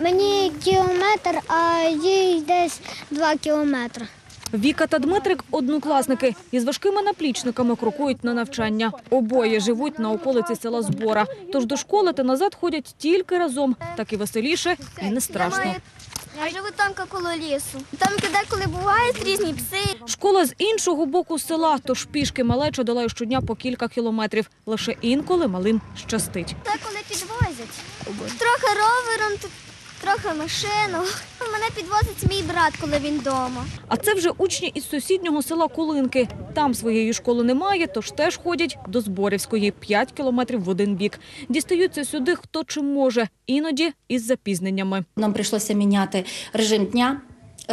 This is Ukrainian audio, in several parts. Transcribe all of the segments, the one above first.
Мені кілометр, а їй десь два кілометри. Віка та Дмитрик – однокласники. Із важкими наплічниками крокують на навчання. Обоє живуть на околиці села Збора. Тож до школи та назад ходять тільки разом. Так і веселіше, і не страшно. Я живу там коло лісу. Там деколи бувають різні пси. Школа з іншого боку села, тож пішки малеча долає щодня по кілька кілометрів. Лише інколи малим щастить. Деколи підвозять. Трохи ровером, т- трохи машину. Мене підвозить мій брат, коли він вдома. А це вже учні із сусіднього села Кулинки. Там своєї школи немає, тож теж ходять до Зборівської – 5 кілометрів в один бік. Дістаються сюди хто чим може, іноді із запізненнями. Нам прийшлося міняти режим дня.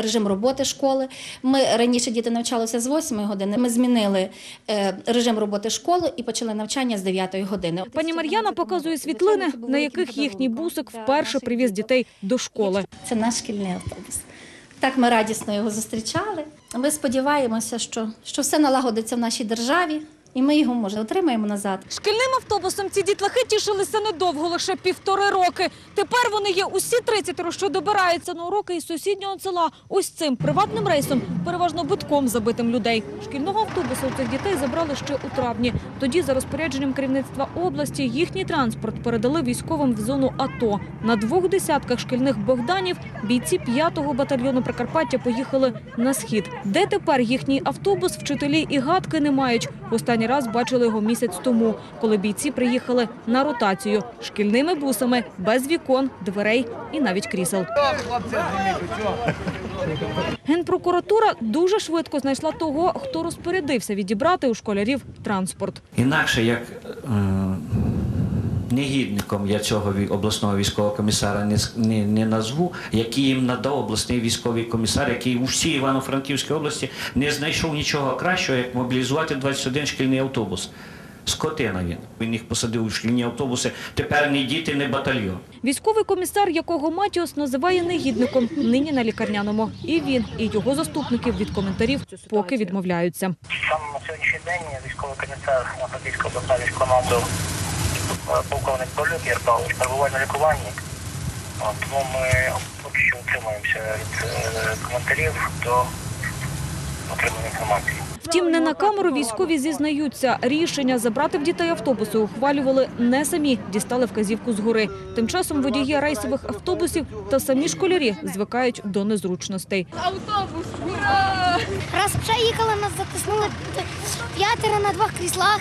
Режим роботи школи. Ми раніше діти навчалися з 8 години. Ми змінили е, режим роботи школи і почали навчання з 9 години. Пані Мар'яна показує світлини, на яких їхній бусик вперше привіз дітей до школи. Це наш шкільний автобус. Так ми радісно його зустрічали. Ми сподіваємося, що, що все налагодиться в нашій державі, і ми його може отримаємо назад. Шкільним автобусом ці дітлахи тішилися недовго, лише півтори роки. Тепер вони є усі 30, що добираються на уроки із сусіднього села. Ось цим приватним рейсом, переважно битком забитим людей. Шкільного автобуса у цих дітей забрали ще у травні. Тоді, за розпорядженням керівництва області, їхній транспорт передали військовим в зону АТО. На двох десятках шкільних Богданів бійці 5-го батальйону Прикарпаття поїхали на схід. Де тепер їхній автобус, вчителі і гадки не мають. Останній раз бачили його місяць тому, коли бійці приїхали на ротацію шкільними бусами, без вікон, дверей і навіть крісел. Генпрокуратура дуже швидко знайшла того, хто розпорядився відібрати у школярів транспорт. Інакше як е, негідником я цього ві- обласного військового комісара не, с- не, не назву, який їм надав обласний військовий комісар, який у всій Івано-Франківській області не знайшов нічого кращого, як мобілізувати 21 шкільний автобус. Скотина він. Він їх посадив у шкільні автобуси. Тепер не діти, не батальйон. Військовий комісар, якого Матіос називає негідником, нині на лікарняному. І він, і його заступники від коментарів поки відмовляються. Саме на сьогоднішній день військовий комісар Франківського обласного військкоманду полковник Павлюк Ігор Павлович перебуває на лікуванні. Тому ми поки що утримуємося від е, коментарів до отримання інформації. Втім, не на камеру військові зізнаються. Рішення забрати в дітей автобуси ухвалювали не самі, дістали вказівку згори. Тим часом водії рейсових автобусів та самі школярі звикають до незручностей. Автобус Раз приїхали, нас затиснули п'ятеро на двох кріслах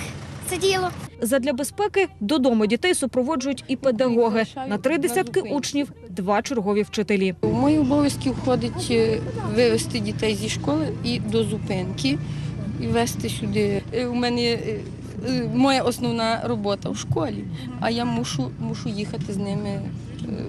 сиділо. Задля безпеки додому дітей супроводжують і педагоги. На три десятки учнів – два чергові вчителі. У мої обов'язки входить е, вивезти дітей зі школи і до зупинки, і везти сюди. Е, У мене е, моя основна робота в школі, а я мушу, мушу їхати з ними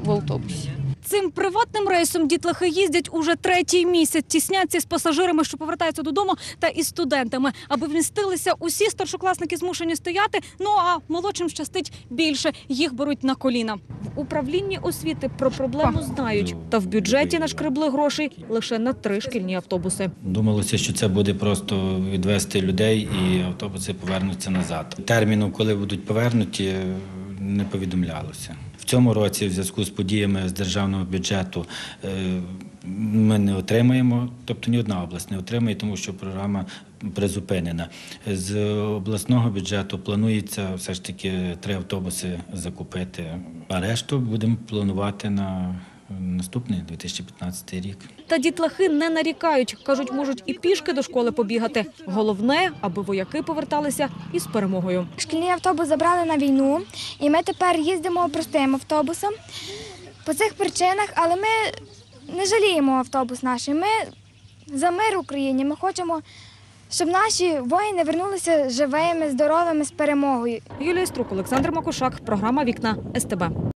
в автобусі. Цим приватним рейсом дітлахи їздять уже третій місяць. Тісняться з пасажирами, що повертаються додому, та із студентами. Аби вмістилися усі старшокласники змушені стояти. Ну а молодшим щастить більше. Їх беруть на коліна. В управлінні освіти про проблему знають. Та в бюджеті нашкребли грошей лише на три шкільні автобуси. Думалося, що це буде просто відвести людей і автобуси повернуться назад. Терміну, коли будуть повернуті, не повідомлялося. В цьому році, в зв'язку з подіями з державного бюджету, е, ми не отримаємо, тобто ні одна область не отримає, тому що програма призупинена. З обласного бюджету планується все ж таки три автобуси закупити, а решту будемо планувати на наступний 2015 рік. Та дітлахи не нарікають. Кажуть, можуть і пішки до школи побігати. Головне, аби вояки поверталися із перемогою. Шкільний автобус забрали на війну, і ми тепер їздимо простим автобусом по цих причинах, але ми не жаліємо автобус наш. Ми за мир в Україні. Ми хочемо, щоб наші воїни вернулися живими, здоровими з перемогою. Юлія Струк, Олександр Макушак. Програма «Вікна» СТБ.